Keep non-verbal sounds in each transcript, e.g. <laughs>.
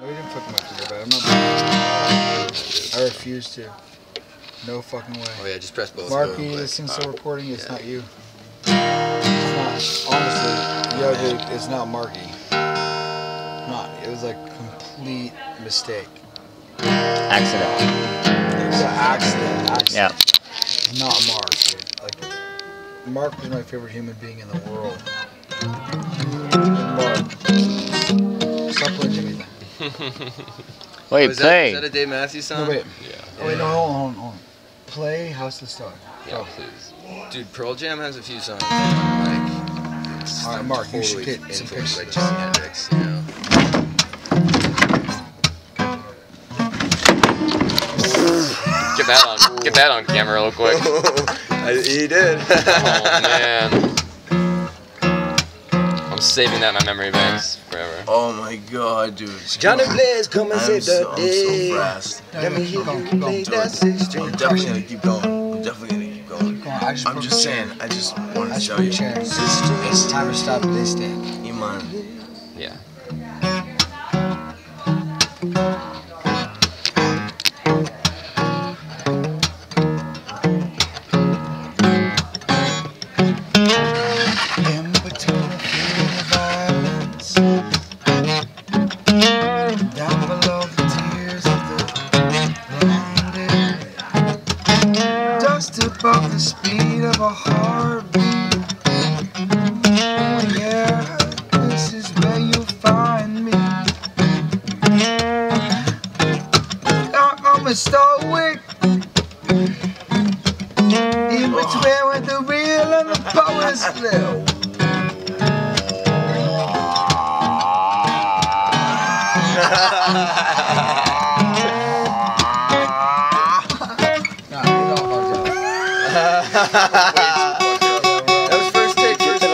No, we didn't fucking have to do that. I'm not. I refuse to. No fucking way. Oh yeah, just press both. Marky, Go, this thing's still uh, recording. It's yeah. not you. It's not. Honestly, yo, dude, it's not Marky. Not. It was like complete mistake. Accident. It was an accident. accident. Yeah. Not Mark, dude. Like, Mark was my favorite human being in the world. Jimmy thing. Wait, oh, Was play. That, is that a Dave Matthews song? No, wait. Yeah. Oh, wait, no, hold on, hold on, hold on. Play House of the Star. Yeah, oh. please. Dude, Pearl Jam has a few songs. Like, it's All right, I'm Mark, you should totally get some influenced by. Jimi Hendrix, you know. Get that on. Get that on camera real quick. <laughs> I, he did. Oh man. <laughs> I'm saving that in my memory banks forever. Oh my god, dude. Johnny Blaze, come and I'm save so, the I'm day. so fast. Let me hear you play that six string. I'm definitely gonna keep going. I'm definitely gonna keep going. Come on, I just I'm just the saying, I just wanted I to show you. the chair. It's time to stop this thing. Iman. Yeah. Above the speed of a heartbeat. Yeah, this is where you'll find me. I'm a stoic. In between where the real and the power split. That was first take, first take.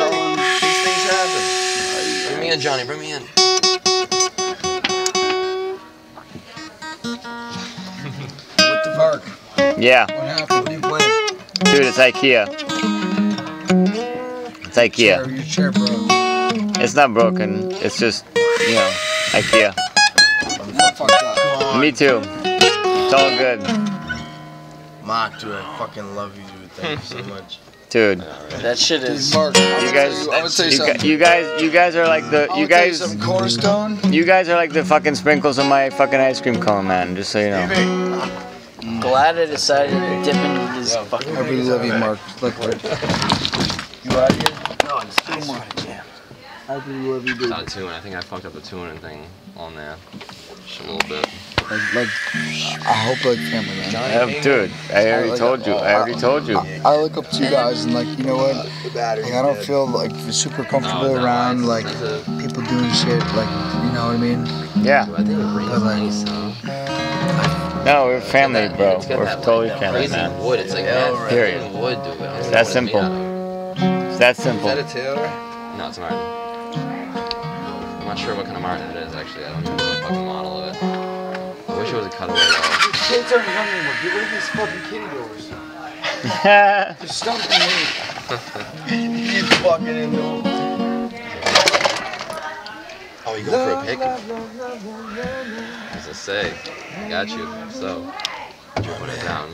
These things happen. Bring me in, Johnny. Bring me in. What the fuck? Yeah, What happened? What are you playing? dude, it's IKEA. It's IKEA. Chair, your chair broke. It's not broken. It's just, you know, IKEA. I'm fucked up. Me too. It's all good, Mark, dude, I fucking love you, dude. Thank you so much. <laughs> dude. That shit Dude, is. Mark, You guys, you, I'm gonna you you, something. you guys, you guys are like the, you gonna tell guys, something. Cornerstone. you guys are like the fucking sprinkles on my fucking ice cream cone, man. Just so you know. Glad I decided to dip into this fucking. I really love you, Mark. Look, Mark. <laughs> You out here? No, it's Come on, jam. I really love you, It's dude. not a tune. I think I fucked up the tuning thing on there. Just a little bit. Like, like, I hope like family, man. Yeah, dude, I already told you. I already told you. I look up to you guys and like, you know what? Like, I don't feel like super comfortable No, no, around like a- people doing shit. Like, you know what I mean? Yeah. I think it really But, like. No, we're family, bro. It's We're that, totally that family, crazy man. wood. It's like Yeah, that right. Period. fucking wood, dude. I don't know It's that simple. It's that Is simple. that a Taylor? No, it's Martin. I'm not sure what kind of Martin it is, actually. I don't even know the fucking model of it. I wish it was a cutaway, though. Kids aren't young anymore. Get rid of these fucking kitty doors. <laughs> They're stumping me. Keep fucking into Oh, you going for a pick? As I say, I got you. So, put it down.